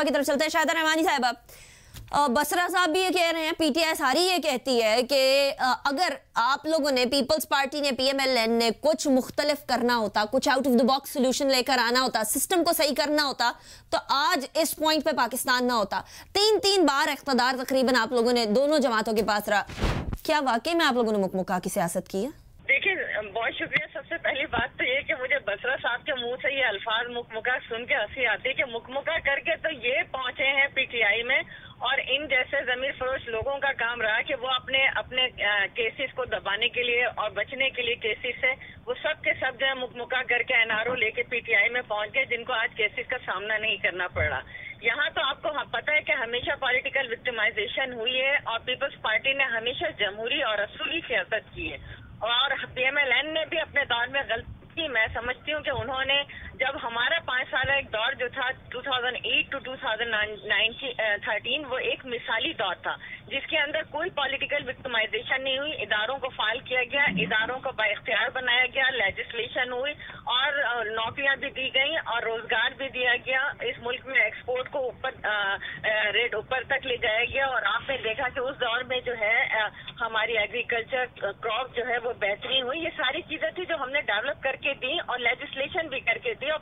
کی طرف چلتے ہیں۔ شاہدہ رحمانی صاحبہ بسرا صاحب بھی یہ کہہ رہے ہیں پی ٹی آئی ساری یہ کہتی ہے کہ اگر آپ لوگوں نے پیپلز پارٹی نے پی ایم ایل این نے کچھ مختلف کرنا ہوتا، کچھ out of the box solution لے کر آنا ہوتا سسٹم کو صحیح کرنا ہوتا، تو آج اس پوائنٹ پہ پاکستان نہ ہوتا۔ تین تین بار اقتدار تقریباً آپ لوگوں نے دونوں جماعتوں کے پاس رہا۔ کیا واقعی میں آپ لوگوں نے مکمکا کی سیاست کی ہے؟ دیکھیں، بہت شکریہ۔ سب سے پہلی بات یہ الفاظ مکمکہ سن کے ہنسی آتی ہے کہ مکمکہ کر کے تو یہ پہنچے ہیں پی ٹی آئی میں اور ان جیسے ضمیر فروش لوگوں کا کام رہا کہ وہ اپنے اپنے کیسز کو دبانے کے لیے اور بچنے کے لیے کیسز سے وہ سب کے سب جو ہے مکمکا کر کے این آر او لے کے پی ٹی آئی میں پہنچ گئے جن کو آج کیسز کا سامنا نہیں کرنا پڑ رہا۔ یہاں تو آپ کو ہاں پتا ہے کہ ہمیشہ پولیٹیکل وکٹمائزیشن ہوئی ہے اور پیپلز پارٹی نے ہمیشہ جمہوری اور اصولی سیاست کی ہے اور پی ایم ایل این نے بھی اپنے دور میں غلط میں سمجھتی ہوں کہ انہوں نے جب ہمارا پانچ سالہ ایک دور جو تھا 2008 ٹو 2013 وہ ایک مثالی دور تھا، جس کے اندر کوئی پولیٹیکل وکٹمائزیشن نہیں ہوئی، اداروں کو فائل کیا گیا، اداروں کو با اختیار بنایا گیا لیجسلیشن ہوئی اور uh, نوکریاں بھی دی گئیں اور روزگار بھی دیا گیا، اس ملک میں کو اوپر ریٹ اوپر تک لے جائے گیا اور آپ نے دیکھا کہ اس دور میں جو ہے ہماری ایگریکلچر کراپ جو ہے وہ بہترین ہوئی۔ یہ ساری چیزیں تھی جو ہم نے ڈیولپ کر کے دی اور لیجسلیشن بھی کر کے دی اور